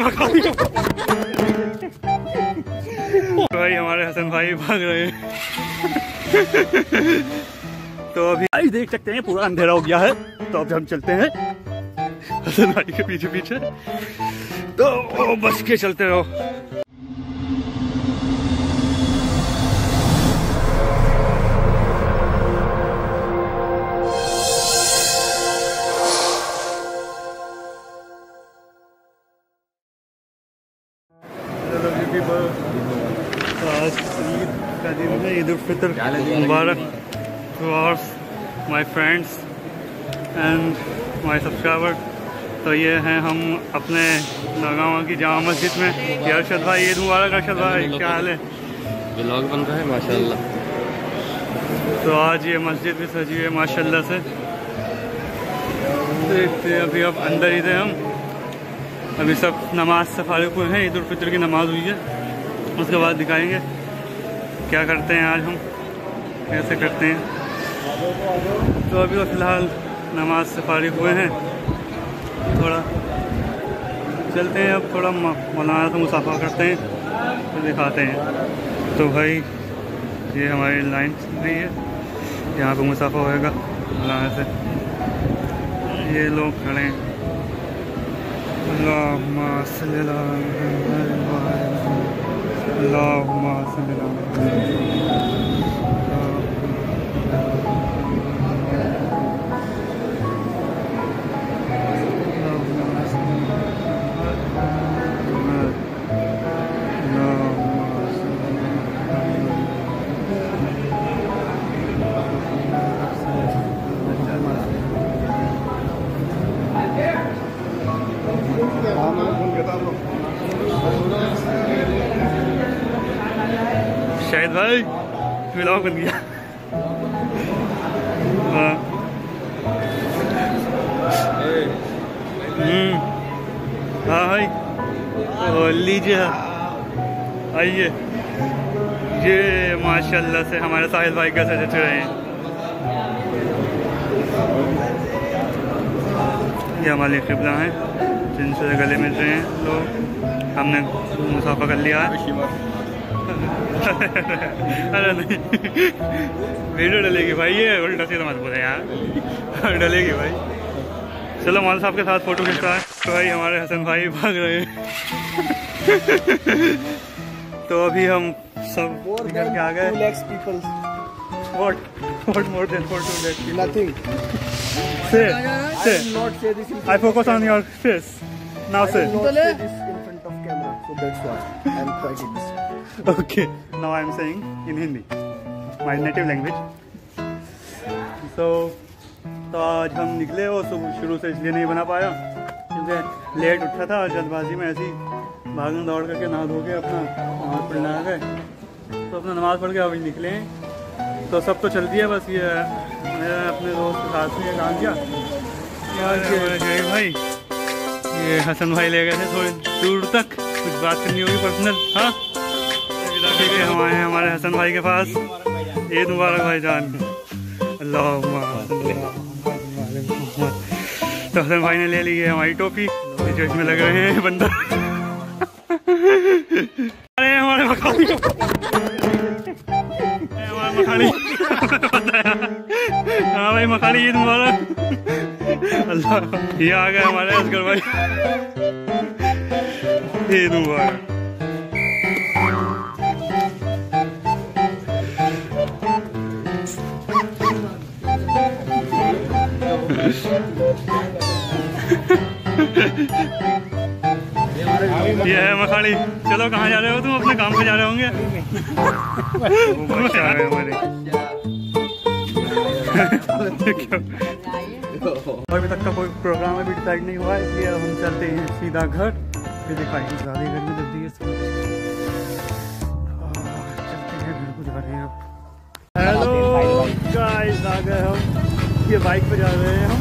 मकानी भाई, हमारे हसन भाई भाग रहे हैं। तो अभी भाई, देख सकते हैं, पूरा अंधेरा हो गया है। तो अभी हम चलते हैं हसन भाई के पीछे पीछे तो बस के चलते रहो। सब्सक्राइबर तो ये हैं हम अपने नगावा की जामा मस्जिद में। अरशद भाई ईद मुबारक अरशद भाई क्या हाल है? ब्लॉग बन रहा है माशाल्लाह। तो आज ये मस्जिद भी सजी है माशाल्लाह से। देखते हैं अभी अब अंदर ही थे हम। अभी सब नमाज़ से फारिग हुए हैं ईद उल फितर की नमाज़ हुई है। उसके बाद दिखाएँगे क्या करते हैं आज हम कैसे करते हैं। तो अभी तो फ़िलहाल नमाज़ से फारिग हुए हैं। थोड़ा चलते हैं अब, थोड़ा मौलाना से मुसाफा करते हैं तो दिखाते हैं। तो भाई, ये हमारी लाइन चल रही है। यहाँ पे मुसाफा होएगा मौलाना से। ये लोग खड़े हैं। भाई व्लॉग बन गया। हाँ। हम्म। हाँ भाई तो लीजिए। आइए। ये माशाल्लाह से हमारे साहिल भाई कैसे जच रहे हैं ये हमारे किबला हैं, जिनसे गले मिल रहे हैं। लोग हमने मुसाफा कर लिया है। अरे नहीं वीडियो डलेगी भाई ये उल्टा सीधा मत बोले यार डलेगी भाई चलो मौल साहब के साथ फ़ोटो खींचता है तो भाई हमारे हसन भाई भाग रहे हैं तो अभी हम सब निकल के आ गए lakhs people. What? What more than four two lakh people? Nothing. Say, I say. will not say this in front I of focus on camera. your face. Now I will say. not say this in front of camera. So that's why I'm fighting this. Okay. Now I am saying in Hindi, my native language. So, तो आज हम निकले और सुबह शुरू से इसलिए नहीं बना पाया क्योंकि लेट उठा था जल्दबाजी में ऐसी ही भागन दौड़ करके नहा धो के अपना नमाज़ पढ़ने आ गए। तो अपना नमाज़ पढ़ के अभी निकले हैं। तो सब तो चल दिया बस ये मैंने अपने दोस्त के साथ में ये काम किया। यार भाई ये हसन भाई ले गए थे थोड़ी दूर तक। कुछ बात करनी होगी पर्सनल हाँ? ठीक है हम आए हैं हमारे हसन भाई के पास। ईद मुबारक भाई जान। अल्लाह तो हसन भाई ने ले ली है हमारी टोपी। जो इसमें लग रहे हैं बंदा। अरे, हमारे मखानी। हमारे मखानी। हाँ भाई, मखानी ईद मुबारक। अल्लाह, ये आ गए हमारे असगर भाई। ईद मुबारक। मखाड़ी चलो कहाँ जा रहे हो? तुम अपने काम पे जा रहे होंगे? अभी तक का कोई प्रोग्राम अभी डिसाइड नहीं हुआ इसलिए हम चलते हैं सीधा घर। फिर दिखाएँगे ज़्यादा ही है चलते हैं घर को जा रहे हैं अब। हेलो गाइस आ गए हम। ये बाइक पे जा रहे हैं हम।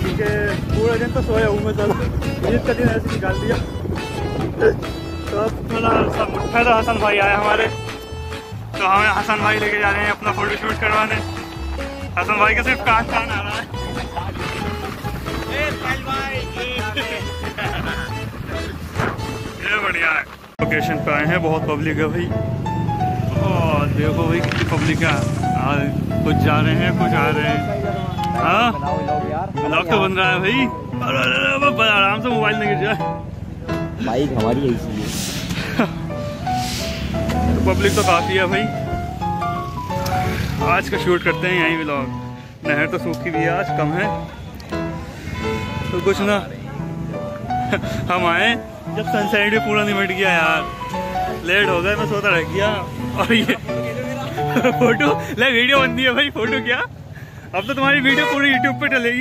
क्योंकि पूरा दिन तो सोया हूँ मैं चलो ईद का दिन ऐसे निकाल दिया। तो हसन भाई आए हमारे तो हमें हसन भाई लेके जा रहे हैं अपना फ़ोटो शूट करवाने हसन भाई का सिर्फ़ कान कान आ रहा है ये बढ़िया है लोकेशन पे आए हैं बहुत पब्लिक है भाई और देखो भाई कितनी पब्लिक है कुछ जा रहे हैं कुछ आ रहे हैं हाँ ब्लॉग तो बन रहा है भाई आराम से मोबाइल नहीं गिर जाए बाइक हमारी है तो पब्लिक तो काफ़ी है भाई। आज का शूट करते हैं यहीं व्लॉग नहर तो सूखी भी है, आज कम है। तो कुछ ना, हम आए। जब सनसेट भी पूरा निमट गया यार। लेट हो गए, मैं सोता रह गया। और ये फ़ोटो ले वीडियो बनती है भाई फ़ोटो क्या? अब तो तुम्हारी वीडियो पूरी यूट्यूब पे वाली।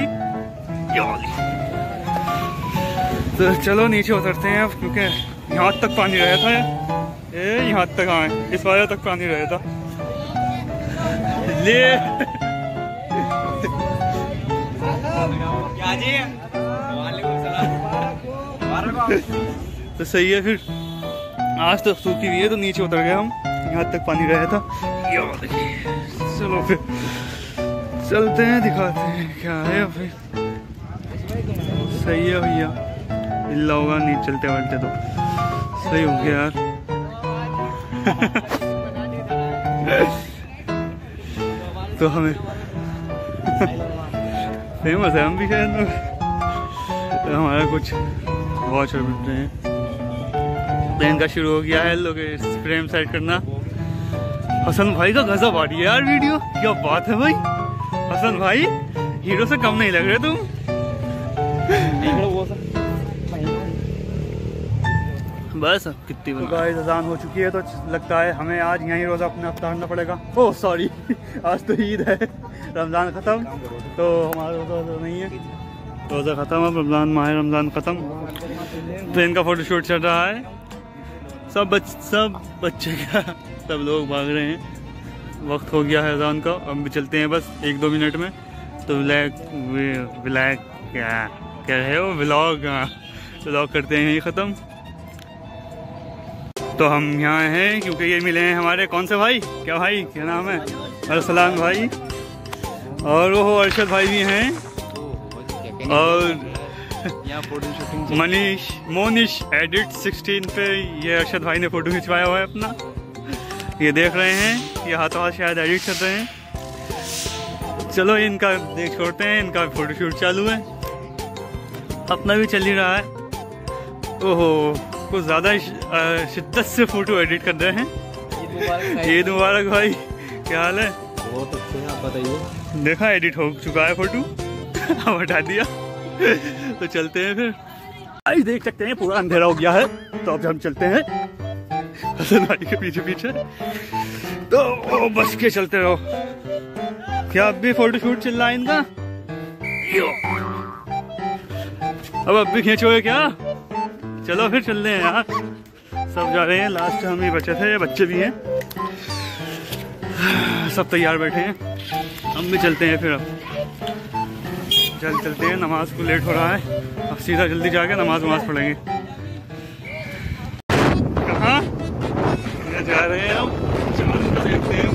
तो चलो नीचे उतरते हैं अब क्योंकि यहाँ तक पानी रहा था ए यहाँ तक आए इस वाले तक पानी रहा था। ले। तो सही है फिर। आज तो सूखी हुई है तो नीचे उतर गए हम। यहाँ तक पानी रहा था। ये चलो फिर। चलते हैं दिखाते हैं क्या है फिर। सही है भैया। इल्ला होगा, नहीं चलते वलते तो। सही हो गया यार। तो हमें फ़ेमस है हम भी शायद तो हमारा कुछ वॉच मिल रहे हैं। प्लेन का शुरू हो गया है, लोग फ्रेम सेट करना। हसन भाई का गजब आ रही है यार वीडियो क्या बात है भाई। हसन भाई हीरो से कम नहीं लग रहे तुम। बस। कितनी गाइस अजान हो चुकी है तो लगता है हमें आज यहीं रोज़ा अपना उतारना पड़ेगा। ओह सॉरी आज तो ईद है। रमज़ान ख़त्म तो हमारा रोज़ा तो नहीं है। रोज़ा ख़त्म अब रमज़ान माह रमज़ान ख़त्म। ट्रेन का फ़ोटो शूट चल रहा है। सब बच सब बच्चे क्या सब लोग भाग रहे हैं। वक्त हो गया है अजान का अब भी चलते हैं बस एक दो मिनट में। तो ब्लैक ब्लैक क्या कह रहे हो? व्लॉग व्लॉग करते हैं यही ख़त्म। तो हम यहाँ हैं, क्योंकि ये मिले हैं हमारे, कौन से भाई? क्या भाई? क्या नाम है? अरसलान भाई। और वो अरशद भाई भी हैं। और मनीष मोनिश एडिट 16 पे ये अरशद भाई ने फ़ोटो खिंचवाया हुआ है अपना। ये देख रहे हैं, ये हाथों हाथ शायद एडिट कर रहे हैं। चलो, इनका देख छोड़ते हैं, इनका फ़ोटो शूट चालू है। अपना भी चल ही रहा है। ओहो। कुछ ज़्यादा शिद्दत से फ़ोटो एडिट कर रहे हैं। ईद मुबारक भाई क्या हाल है? बहुत अच्छे हैं आप बताइए। देखा एडिट हो चुका है फ़ोटो। अब हटा दिया। तो चलते हैं फिर। आज देख सकते हैं पूरा अंधेरा हो गया है। तो अब हम चलते हैं। हसन भाई के पीछे पीछे। तो बच के चलते रहो। क्या अब भी फ़ोटो शूट चल रहा है इनका? अब अब भी खींचोगे क्या? चलो फिर चल रहे हैं यार सब जा रहे हैं। लास्ट हम ही बचे थे, बच्चे भी हैं। सब तैयार बैठे हैं। हम भी चलते हैं फिर अब। चल, चलते हैं। नमाज़ को लेट हो रहा है। अब सीधा जल्दी जाके नमाज़ वमाज पढ़ेंगे। कहाँ? जा रहे हैं हम। तो देखते हैं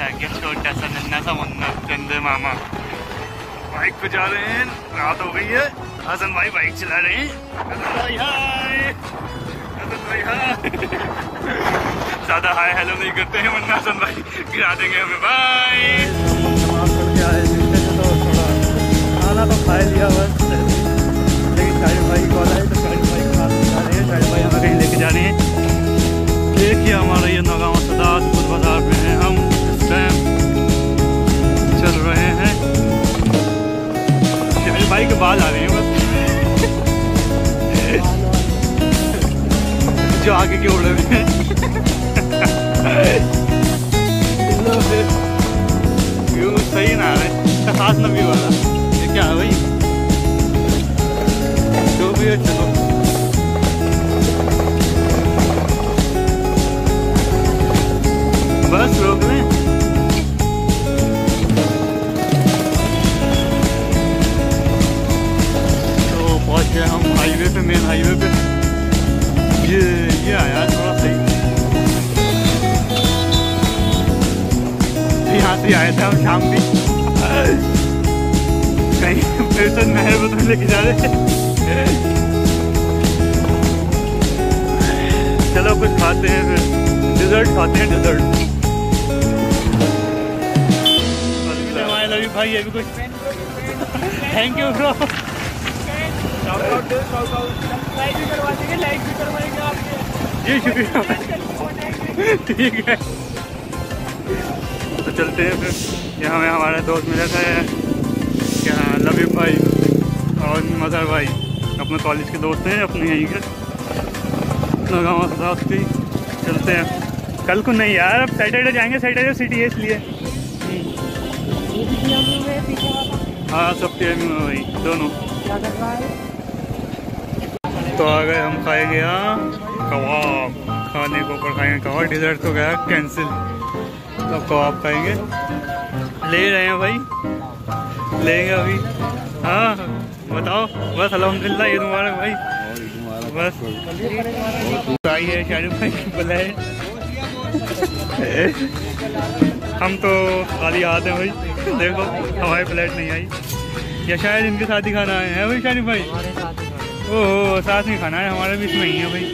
है। छोटा सा नन्ना सा मुन्ना, चंदे मामा। बाइक पे जा रहे हैं। रात हो गई है। हसन भाई बाइक चला रहे हैं। भाई, हाय। हसन भाई, हाय। ज़्यादा हाय हेलो नहीं करते हैं, वरना हसन भाई गिरा देंगे हमें। बाय। बाल आ रही है बस। जो आगे के उड़े हुए व्यू सही ना है। खास ना वाला ये क्या है भाई? जो भी है, चलो। आए थे हम शाम भी कहीं मेरे साथ नहर तुम लेके जा रहे चलो कुछ खाते हैं फिर। डिजर्ट खाते हैं डिजर्ट भाई अभी कुछ। थैंक यू ब्रो जी शुक्रिया। ठीक है। तो चलते हैं फिर। यहाँ में हमारा दोस्त मिला था। क्या लबीब भाई और मज़हर भाई। अपने कॉलेज के दोस्त हैं, अपने यहीं के। साथ के चलते हैं। कल को नहीं यार, अब सैटरडे जाएँगे। सैटरडे सिटी है इसलिए। हाँ सब टी में भाई, दोनों। तो आ गए हम खाएँगे यहाँ कबाब। खाने को ऊपर खाएँगे कबाब। डिज़र्ट तो गया कैंसिल तो कबाब खाएँगे ले रहे हैं भाई। लेंगे अभी। हाँ बताओ। बस अलहमदिल्ला ये मुबारक भाई। बस। आई है शाहरुख भाई की बुलाए। हम तो खाली आते हैं भाई। देखो हमारी प्लेट नहीं आई। या शायद इनके साथ ही खाना आए हैं भाई शाहरुख भाई। ओह साथ में खाना है हमारा भी इसमें ही है भाई।